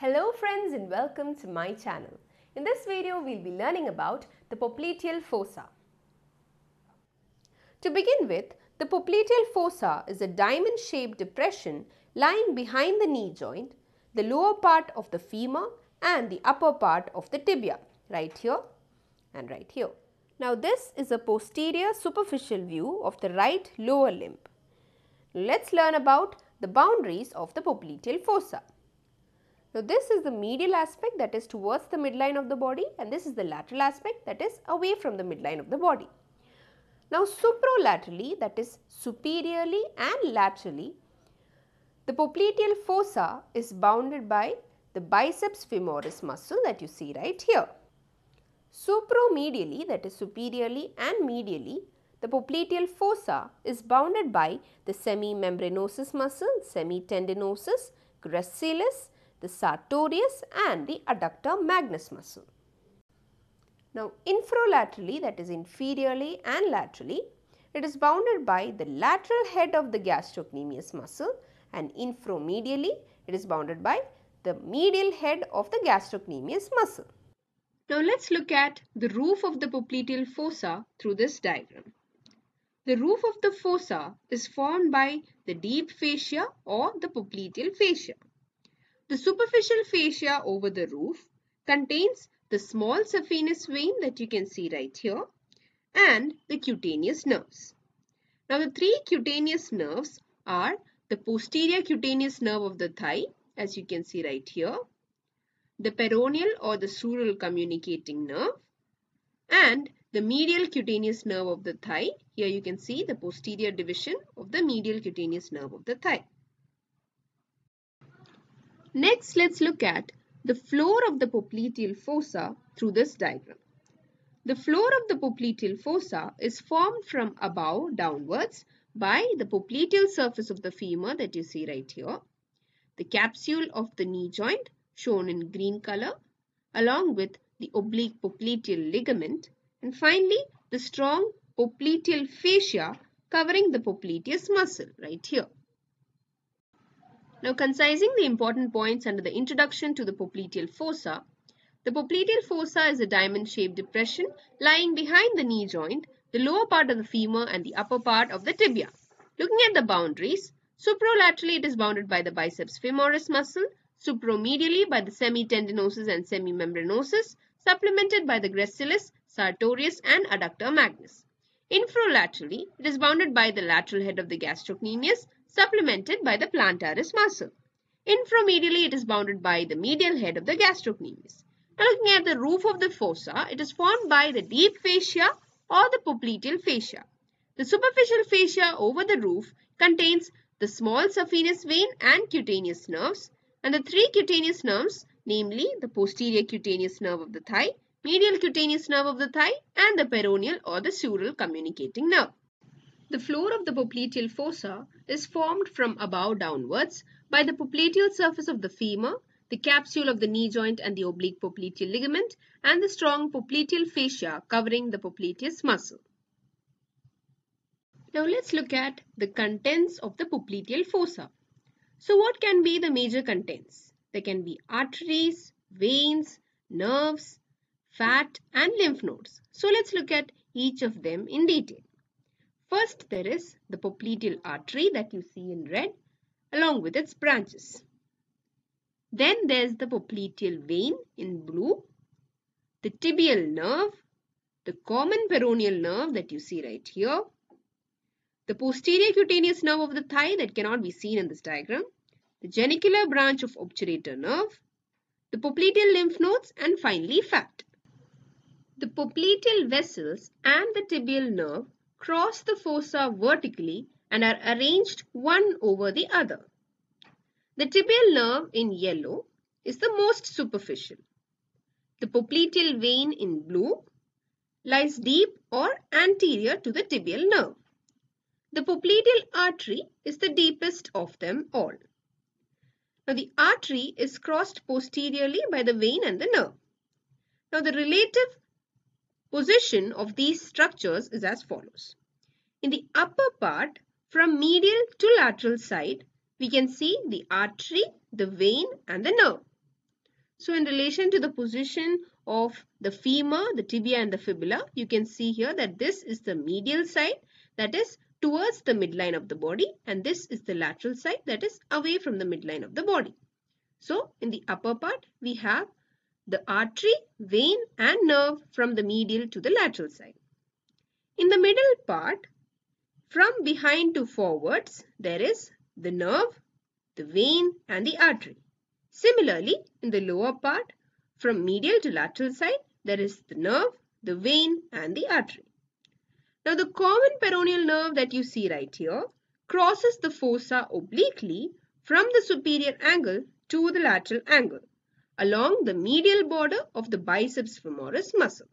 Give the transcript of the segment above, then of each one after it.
Hello friends and welcome to my channel. In this video we'll be learning about the popliteal fossa. To begin with, the popliteal fossa is a diamond shaped depression lying behind the knee joint, the lower part of the femur and the upper part of the tibia right here and right here. Now this is a posterior superficial view of the right lower limb. Let's learn about the boundaries of the popliteal fossa. Now this is the medial aspect that is towards the midline of the body and this is the lateral aspect that is away from the midline of the body. Now supralaterally that is superiorly and laterally the popliteal fossa is bounded by the biceps femoris muscle that you see right here. Supromedially that is superiorly and medially the popliteal fossa is bounded by the semimembranosus muscle, semitendinosus, gracilis, the sartorius and the adductor magnus muscle. Now infralaterally that is inferiorly and laterally it is bounded by the lateral head of the gastrocnemius muscle and inframedially it is bounded by the medial head of the gastrocnemius muscle. Now let's look at the roof of the popliteal fossa through this diagram. The roof of the fossa is formed by the deep fascia or the popliteal fascia. The superficial fascia over the roof contains the small saphenous vein that you can see right here and the cutaneous nerves. Now the three cutaneous nerves are the posterior cutaneous nerve of the thigh as you can see right here, the peroneal or the sural communicating nerve and the medial cutaneous nerve of the thigh. Here you can see the posterior division of the medial cutaneous nerve of the thigh. Next, let's look at the floor of the popliteal fossa through this diagram. The floor of the popliteal fossa is formed from above downwards by the popliteal surface of the femur that you see right here, the capsule of the knee joint shown in green color along with the oblique popliteal ligament and finally the strong popliteal fascia covering the popliteus muscle right here. Now concising the important points under the introduction to the popliteal fossa, the popliteal fossa is a diamond shaped depression lying behind the knee joint, the lower part of the femur and the upper part of the tibia. Looking at the boundaries, supralaterally it is bounded by the biceps femoris muscle, supromedially by the semitendinosus and semimembranosus, supplemented by the gracilis, sartorius and adductor magnus. Infralaterally, it is bounded by the lateral head of the gastrocnemius, supplemented by the plantaris muscle. Inframedially, it is bounded by the medial head of the gastrocnemius. Now, looking at the roof of the fossa, it is formed by the deep fascia or the popliteal fascia. The superficial fascia over the roof contains the small saphenous vein and cutaneous nerves and the three cutaneous nerves, namely the posterior cutaneous nerve of the thigh, medial cutaneous nerve of the thigh and the peroneal or the sural communicating nerve. The floor of the popliteal fossa is formed from above downwards by the popliteal surface of the femur, the capsule of the knee joint and the oblique popliteal ligament and the strong popliteal fascia covering the popliteus muscle. Now let's look at the contents of the popliteal fossa. So what can be the major contents? There can be arteries, veins, nerves, fat and lymph nodes. So let's look at each of them in detail. First there is the popliteal artery that you see in red along with its branches. Then there's the popliteal vein in blue, the tibial nerve, the common peroneal nerve that you see right here, the posterior cutaneous nerve of the thigh that cannot be seen in this diagram, the genicular branch of obturator nerve, the popliteal lymph nodes and finally fat. The popliteal vessels and the tibial nerve cross the fossa vertically and are arranged one over the other. The tibial nerve in yellow is the most superficial. The popliteal vein in blue lies deep or anterior to the tibial nerve. The popliteal artery is the deepest of them all. Now the artery is crossed posteriorly by the vein and the nerve. Now the relative position of these structures is as follows. In the upper part from medial to lateral side we can see the artery, the vein and the nerve. So in relation to the position of the femur, the tibia and the fibula, you can see here that this is the medial side that is towards the midline of the body and this is the lateral side that is away from the midline of the body. So in the upper part, we have the artery, vein and nerve from the medial to the lateral side. In the middle part, from behind to forwards, there is the nerve, the vein and the artery. Similarly, in the lower part, from medial to lateral side, there is the nerve, the vein and the artery. Now the common peroneal nerve that you see right here crosses the fossa obliquely from the superior angle to the lateral angle along the medial border of the biceps femoris muscle.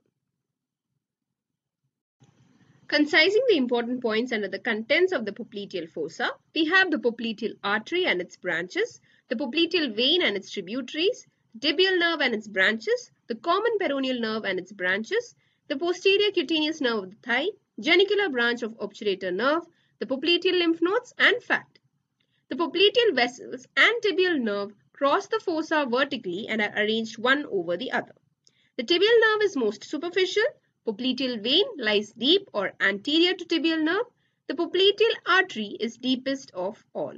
Concising the important points under the contents of the popliteal fossa, we have the popliteal artery and its branches, the popliteal vein and its tributaries, tibial nerve and its branches, the common peroneal nerve and its branches, the posterior cutaneous nerve of the thigh, genicular branch of obturator nerve, the popliteal lymph nodes and fat. The popliteal vessels and tibial nerve cross the fossa vertically and are arranged one over the other. The tibial nerve is most superficial Popliteal vein lies deep or anterior to tibial nerve. The popliteal artery is deepest of all.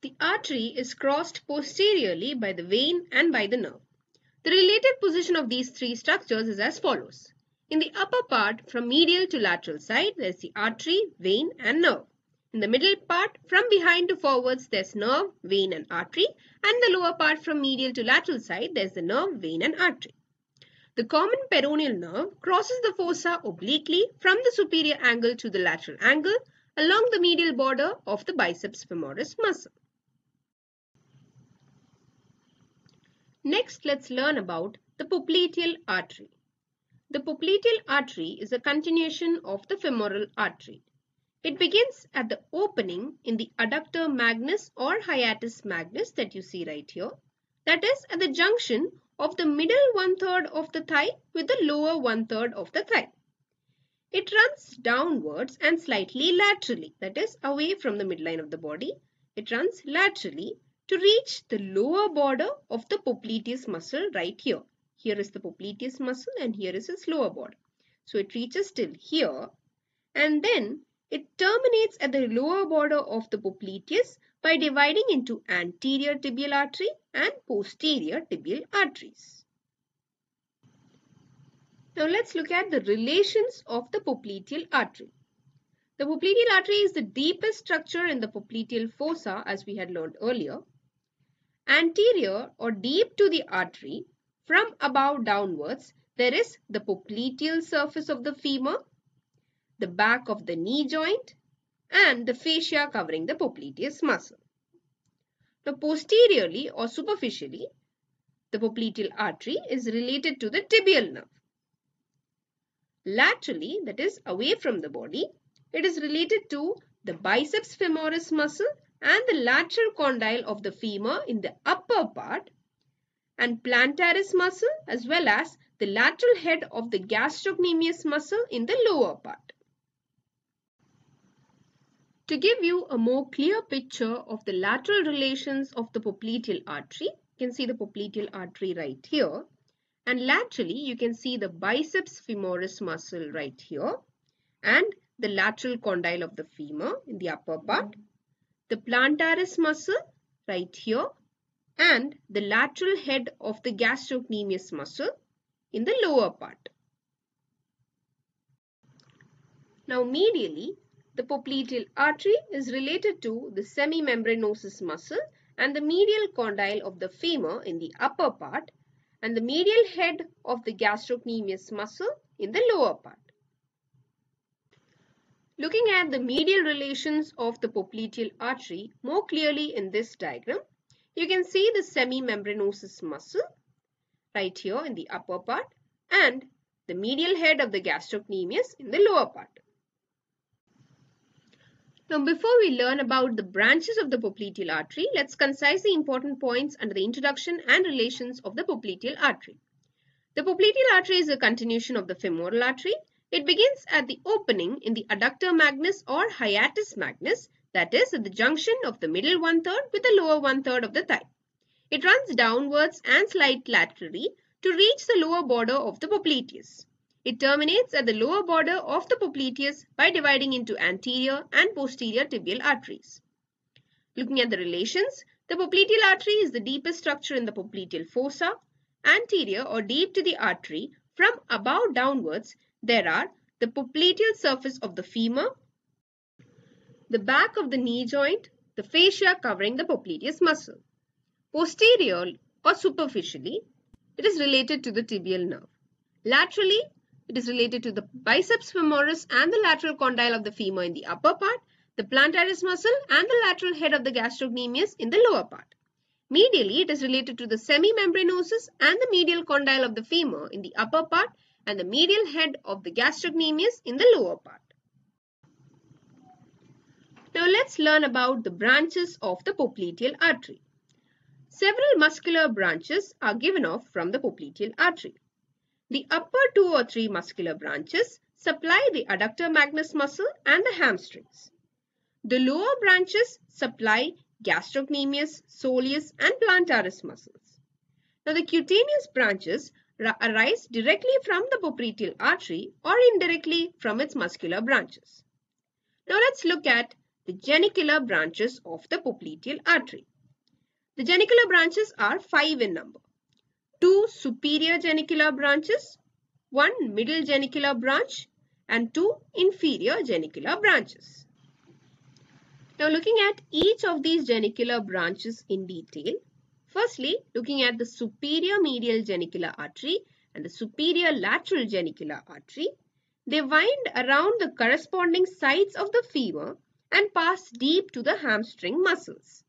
The artery is crossed posteriorly by the vein and by the nerve. The relative position of these three structures is as follows. In the upper part, from medial to lateral side, there is the artery, vein and nerve. In the middle part, from behind to forwards, there is nerve, vein and artery. And the lower part, from medial to lateral side, there is the nerve, vein and artery. The common peroneal nerve crosses the fossa obliquely from the superior angle to the lateral angle along the medial border of the biceps femoris muscle. Next, let's learn about the popliteal artery. The popliteal artery is a continuation of the femoral artery. It begins at the opening in the adductor magnus or hiatus magnus that you see right here. That is at the junction of the middle one-third of the thigh with the lower one-third of the thigh. It runs downwards and slightly laterally, that is away from the midline of the body. It runs laterally to reach the lower border of the popliteus muscle right here. Here is the popliteus muscle and here is its lower border. So it reaches till here and then it terminates at the lower border of the popliteus by dividing into anterior tibial artery and posterior tibial arteries. Now let's look at the relations of the popliteal artery. The popliteal artery is the deepest structure in the popliteal fossa as we had learned earlier. Anterior or deep to the artery, from above downwards, there is the popliteal surface of the femur, the back of the knee joint, and the fascia covering the popliteus muscle. Now posteriorly or superficially, the popliteal artery is related to the tibial nerve. Laterally, that is away from the body, it is related to the biceps femoris muscle and the lateral condyle of the femur in the upper part and plantaris muscle as well as the lateral head of the gastrocnemius muscle in the lower part. To give you a more clear picture of the lateral relations of the popliteal artery, you can see the popliteal artery right here. And laterally, you can see the biceps femoris muscle right here. And the lateral condyle of the femur in the upper part. The plantaris muscle right here. And the lateral head of the gastrocnemius muscle in the lower part. Now medially, the popliteal artery is related to the semimembranosus muscle and the medial condyle of the femur in the upper part and the medial head of the gastrocnemius muscle in the lower part. Looking at the medial relations of the popliteal artery more clearly in this diagram, you can see the semimembranosus muscle right here in the upper part and the medial head of the gastrocnemius in the lower part. Now, before we learn about the branches of the popliteal artery, let's concise the important points under the introduction and relations of the popliteal artery. The popliteal artery is a continuation of the femoral artery. It begins at the opening in the adductor magnus or hiatus magnus, that is at the junction of the middle one-third with the lower one-third of the thigh. It runs downwards and slightly laterally to reach the lower border of the popliteus. It terminates at the lower border of the popliteus by dividing into anterior and posterior tibial arteries. Looking at the relations, the popliteal artery is the deepest structure in the popliteal fossa. Anterior or deep to the artery, from above downwards, there are the popliteal surface of the femur, the back of the knee joint, the fascia covering the popliteus muscle. Posterior or superficially, it is related to the tibial nerve. Laterally, it is related to the biceps femoris and the lateral condyle of the femur in the upper part, the plantaris muscle and the lateral head of the gastrocnemius in the lower part. Medially, it is related to the semimembranosus and the medial condyle of the femur in the upper part and the medial head of the gastrocnemius in the lower part. Now let's learn about the branches of the popliteal artery. Several muscular branches are given off from the popliteal artery. The upper two or three muscular branches supply the adductor magnus muscle and the hamstrings. The lower branches supply gastrocnemius, soleus and plantaris muscles. Now the cutaneous branches arise directly from the popliteal artery or indirectly from its muscular branches. Now let's look at the genicular branches of the popliteal artery. The genicular branches are five in number two superior genicular branches, one middle genicular branch and two inferior genicular branches. Now looking at each of these genicular branches in detail. Firstly, looking at the superior medial genicular artery and the superior lateral genicular artery, they wind around the corresponding sides of the femur and pass deep to the hamstring muscles.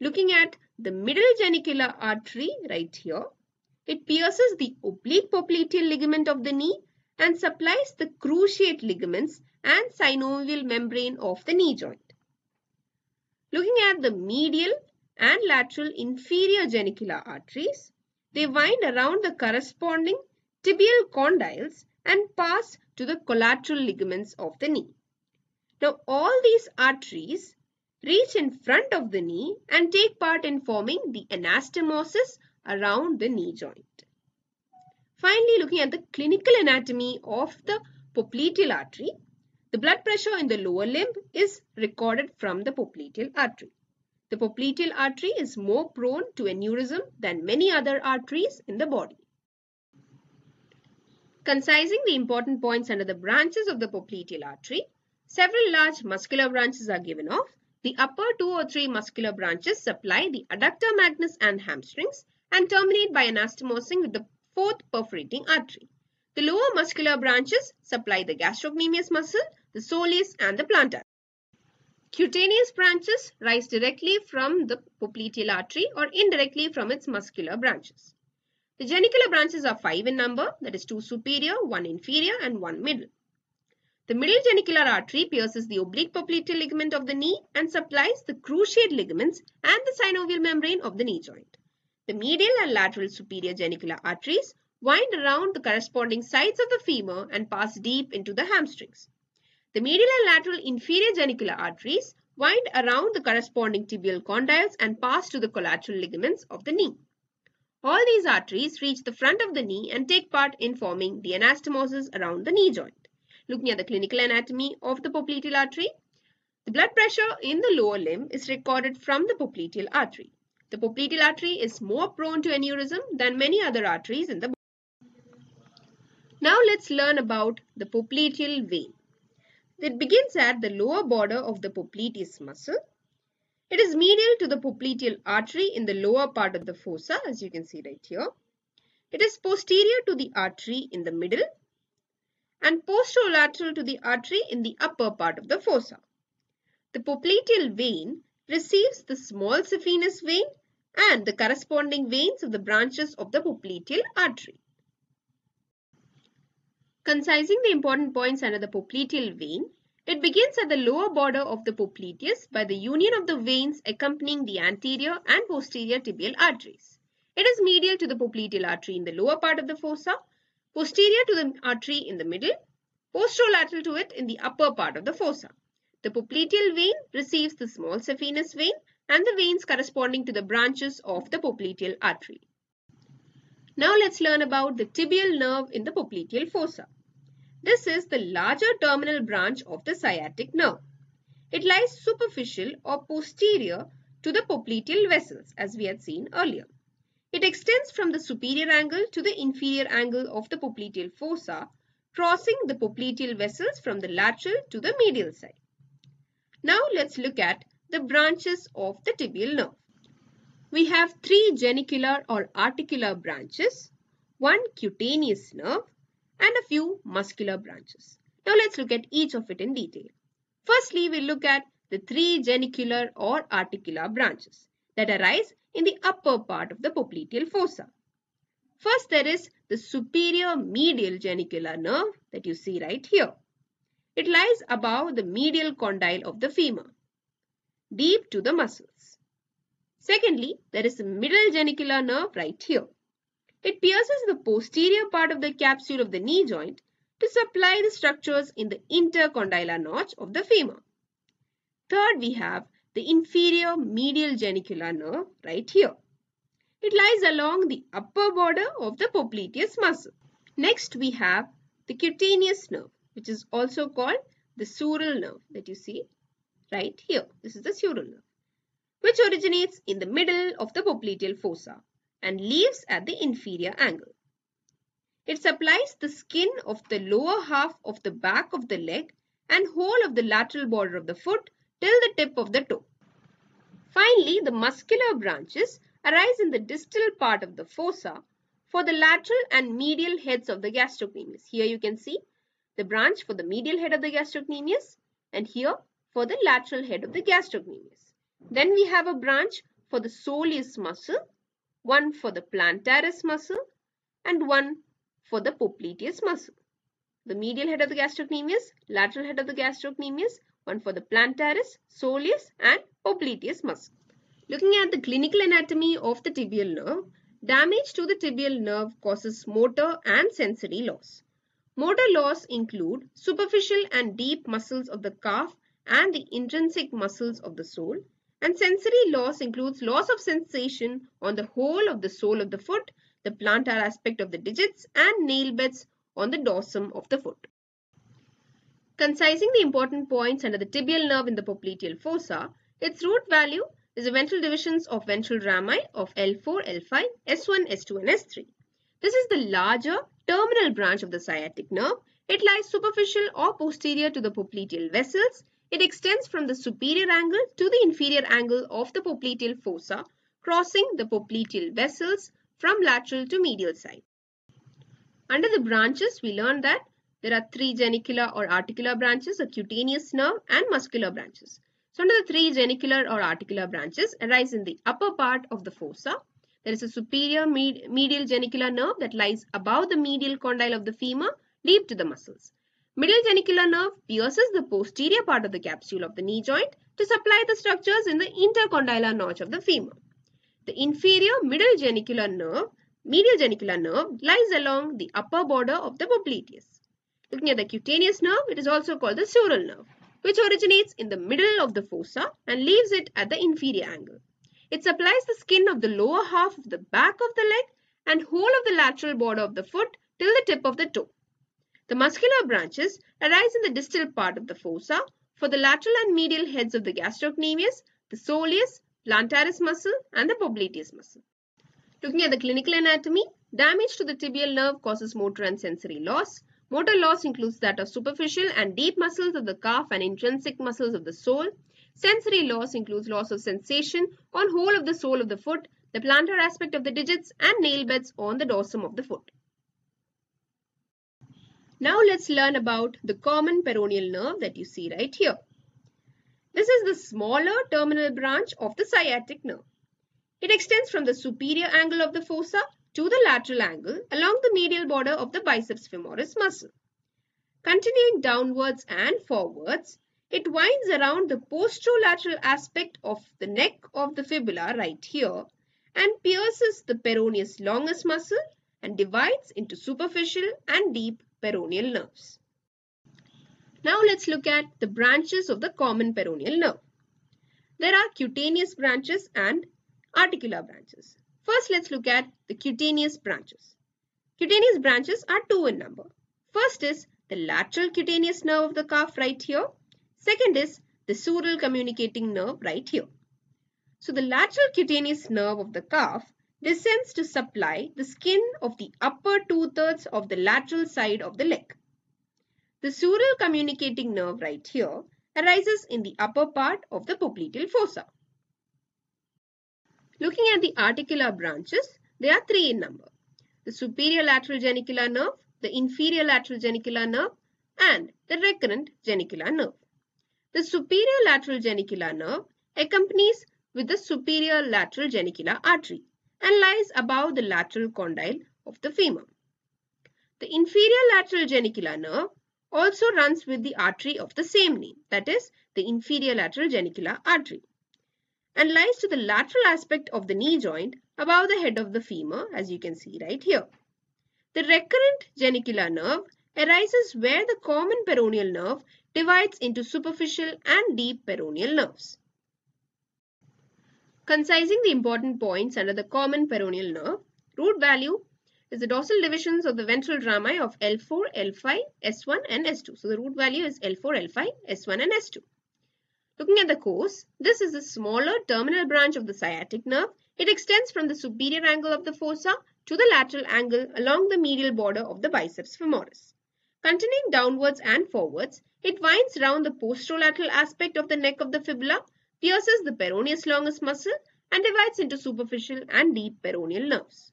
Looking at the middle genicular artery right here. It pierces the oblique popliteal ligament of the knee and supplies the cruciate ligaments and synovial membrane of the knee joint. Looking at the medial and lateral inferior genicular arteries, they wind around the corresponding tibial condyles and pass to the collateral ligaments of the knee. Now all these arteries reach in front of the knee and take part in forming the anastomosis around the knee joint. Finally, looking at the clinical anatomy of the popliteal artery, the blood pressure in the lower limb is recorded from the popliteal artery. The popliteal artery is more prone to aneurysm than many other arteries in the body. Concising the important points under the branches of the popliteal artery, several large muscular branches are given off the upper two or three muscular branches supply the adductor magnus and hamstrings and terminate by anastomosing with the fourth perforating artery. The lower muscular branches supply the gastrocnemius muscle, the soleus and the plantar. Cutaneous branches rise directly from the popliteal artery or indirectly from its muscular branches. The genicular branches are five in number, that is two superior, one inferior and one middle. The middle genicular artery pierces the oblique popliteal ligament of the knee and supplies the cruciate ligaments and the synovial membrane of the knee joint. The medial and lateral superior genicular arteries wind around the corresponding sides of the femur and pass deep into the hamstrings. The medial and lateral inferior genicular arteries wind around the corresponding tibial condyles and pass to the collateral ligaments of the knee. All these arteries reach the front of the knee and take part in forming the anastomosis around the knee joint looking at the clinical anatomy of the popliteal artery. The blood pressure in the lower limb is recorded from the popliteal artery. The popliteal artery is more prone to aneurysm than many other arteries in the body. Now let's learn about the popliteal vein. It begins at the lower border of the popliteus muscle. It is medial to the popliteal artery in the lower part of the fossa as you can see right here. It is posterior to the artery in the middle and posterolateral to the artery in the upper part of the fossa. The popliteal vein receives the small saphenous vein and the corresponding veins of the branches of the popliteal artery. Concising the important points under the popliteal vein, it begins at the lower border of the popliteus by the union of the veins accompanying the anterior and posterior tibial arteries. It is medial to the popliteal artery in the lower part of the fossa posterior to the artery in the middle, posterolateral to it in the upper part of the fossa. The popliteal vein receives the small saphenous vein and the veins corresponding to the branches of the popliteal artery. Now let's learn about the tibial nerve in the popliteal fossa. This is the larger terminal branch of the sciatic nerve. It lies superficial or posterior to the popliteal vessels as we had seen earlier. It extends from the superior angle to the inferior angle of the popliteal fossa, crossing the popliteal vessels from the lateral to the medial side. Now let's look at the branches of the tibial nerve. We have three genicular or articular branches, one cutaneous nerve and a few muscular branches. Now let's look at each of it in detail. Firstly, we look at the three genicular or articular branches that arise in the upper part of the popliteal fossa. First, there is the superior medial genicular nerve that you see right here. It lies above the medial condyle of the femur, deep to the muscles. Secondly, there is the middle genicular nerve right here. It pierces the posterior part of the capsule of the knee joint to supply the structures in the intercondylar notch of the femur. Third, we have the inferior medial genicular nerve right here. It lies along the upper border of the popliteus muscle. Next, we have the cutaneous nerve, which is also called the sural nerve that you see right here. This is the sural nerve, which originates in the middle of the popliteal fossa and leaves at the inferior angle. It supplies the skin of the lower half of the back of the leg and whole of the lateral border of the foot till the tip of the toe. Finally, the muscular branches arise in the distal part of the fossa for the lateral and medial heads of the gastrocnemius. Here you can see the branch for the medial head of the gastrocnemius and here for the lateral head of the gastrocnemius. Then we have a branch for the soleus muscle, one for the plantaris muscle and one for the popliteus muscle. The medial head of the gastrocnemius, lateral head of the gastrocnemius one for the plantaris, soleus and popliteus muscle. Looking at the clinical anatomy of the tibial nerve, damage to the tibial nerve causes motor and sensory loss. Motor loss include superficial and deep muscles of the calf and the intrinsic muscles of the sole and sensory loss includes loss of sensation on the whole of the sole of the foot, the plantar aspect of the digits and nail beds on the dorsum of the foot. Concising the important points under the tibial nerve in the popliteal fossa, its root value is the ventral divisions of ventral rami of L4, L5, S1, S2 and S3. This is the larger terminal branch of the sciatic nerve. It lies superficial or posterior to the popliteal vessels. It extends from the superior angle to the inferior angle of the popliteal fossa, crossing the popliteal vessels from lateral to medial side. Under the branches, we learn that there are three genicular or articular branches, a cutaneous nerve and muscular branches. So under the three genicular or articular branches arise in the upper part of the fossa. There is a superior med medial genicular nerve that lies above the medial condyle of the femur, deep to the muscles. Middle genicular nerve pierces the posterior part of the capsule of the knee joint to supply the structures in the intercondylar notch of the femur. The inferior middle genicular nerve, medial genicular nerve, lies along the upper border of the popliteus. Looking at the cutaneous nerve, it is also called the sural nerve, which originates in the middle of the fossa and leaves it at the inferior angle. It supplies the skin of the lower half of the back of the leg and whole of the lateral border of the foot till the tip of the toe. The muscular branches arise in the distal part of the fossa for the lateral and medial heads of the gastrocnemius, the soleus, plantaris muscle and the popliteus muscle. Looking at the clinical anatomy, damage to the tibial nerve causes motor and sensory loss. Motor loss includes that of superficial and deep muscles of the calf and intrinsic muscles of the sole. Sensory loss includes loss of sensation on whole of the sole of the foot, the plantar aspect of the digits and nail beds on the dorsum of the foot. Now let's learn about the common peroneal nerve that you see right here. This is the smaller terminal branch of the sciatic nerve. It extends from the superior angle of the fossa to the lateral angle along the medial border of the biceps femoris muscle. Continuing downwards and forwards, it winds around the posterolateral aspect of the neck of the fibula right here and pierces the peroneus longus muscle and divides into superficial and deep peroneal nerves. Now let's look at the branches of the common peroneal nerve. there are cutaneous branches and articular branches. First, let's look at the cutaneous branches. Cutaneous branches are two in number. First is the lateral cutaneous nerve of the calf right here. Second is the sural communicating nerve right here. So the lateral cutaneous nerve of the calf descends to supply the skin of the upper two-thirds of the lateral side of the leg. The sural communicating nerve right here arises in the upper part of the popliteal fossa. Looking at the articular branches, there are three in number. The superior lateral genicular nerve, the inferior lateral genicular nerve and the recurrent genicular nerve. The superior lateral genicular nerve accompanies with the superior lateral genicular artery and lies above the lateral condyle of the femur. The inferior lateral genicular nerve also runs with the artery of the same name, that is, the inferior lateral genicular artery, and lies to the lateral aspect of the knee joint above the head of the femur, as you can see right here. The recurrent genicular nerve arises where the common peroneal nerve divides into superficial and deep peroneal nerves. Concising the important points under the common peroneal nerve, root value is the dorsal divisions of the ventral rami of L4, L5, S1 and S2. So the root value is L4, L5, S1 and S2. Looking at the course, this is the smaller terminal branch of the sciatic nerve. It extends from the superior angle of the fossa to the lateral angle along the medial border of the biceps femoris. Continuing downwards and forwards, it winds round the posterolateral aspect of the neck of the fibula pierces the peroneus longus muscle and divides into superficial and deep peroneal nerves.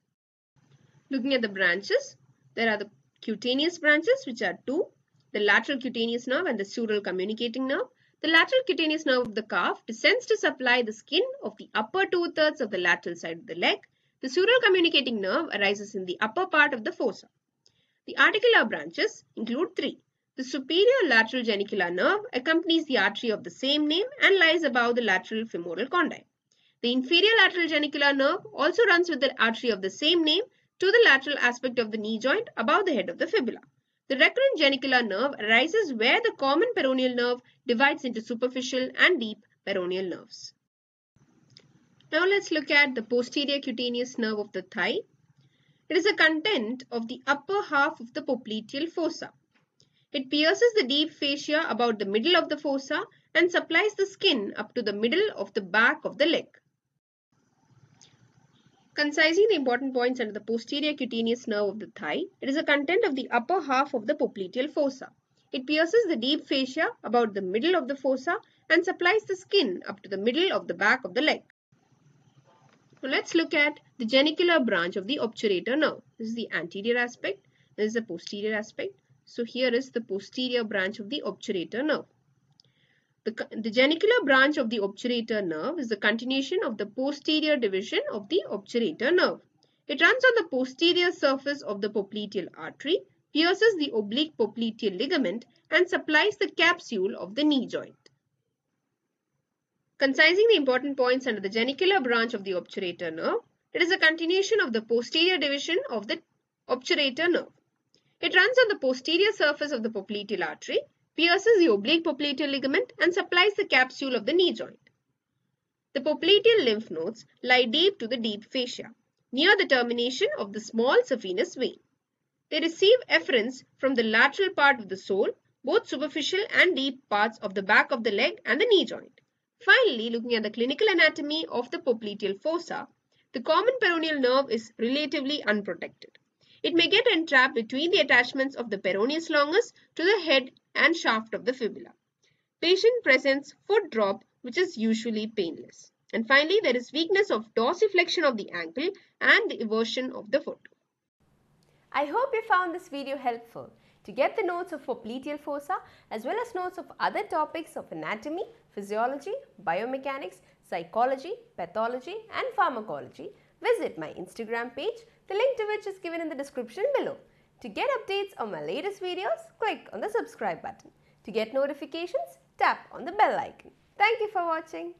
Looking at the branches, there are the cutaneous branches which are two, the lateral cutaneous nerve and the sural communicating nerve. The lateral cutaneous nerve of the calf descends to supply the skin of the upper two-thirds of the lateral side of the leg. The sural communicating nerve arises in the upper part of the fossa. The articular branches include three. The superior lateral genicular nerve accompanies the artery of the same name and lies above the lateral femoral condyle. The inferior lateral genicular nerve also runs with the artery of the same name to the lateral aspect of the knee joint above the head of the fibula. The recurrent genicular nerve arises where the common peroneal nerve divides into superficial and deep peroneal nerves. Now let's look at the posterior cutaneous nerve of the thigh. It is a content of the upper half of the popliteal fossa. It pierces the deep fascia about the middle of the fossa and supplies the skin up to the middle of the back of the leg. Concising the important points under the posterior cutaneous nerve of the thigh, it is a content of the upper half of the popliteal fossa. It pierces the deep fascia about the middle of the fossa and supplies the skin up to the middle of the back of the leg. Now let's look at the genicular branch of the obturator nerve. This is the anterior aspect. This is the posterior aspect. So here is the posterior branch of the obturator nerve. The, the genicular branch of the obturator nerve is the continuation of the posterior division of the obturator nerve. It runs on the posterior surface of the popliteal artery, pierces the oblique popliteal ligament and supplies the capsule of the knee joint. Concising the important points under the genicular branch of the obturator nerve, it is a continuation of the posterior division of the obturator nerve. It runs on the posterior surface of the popliteal artery, pierces the oblique popliteal ligament and supplies the capsule of the knee joint. The popliteal lymph nodes lie deep to the deep fascia, near the termination of the small saphenous vein. They receive efferents from the lateral part of the sole, both superficial and deep parts of the back of the leg and the knee joint. Finally, looking at the clinical anatomy of the popliteal fossa, the common peroneal nerve is relatively unprotected. It may get entrapped between the attachments of the peroneus longus to the head and shaft of the fibula. Patient presents foot drop which is usually painless. And finally, there is weakness of dorsiflexion of the ankle and the eversion of the foot. I hope you found this video helpful. To get the notes of popliteal fossa as well as notes of other topics of anatomy, physiology, biomechanics, psychology, pathology and pharmacology, visit my Instagram page the link to which is given in the description below. To get updates on my latest videos, click on the subscribe button. To get notifications, tap on the bell icon. Thank you for watching.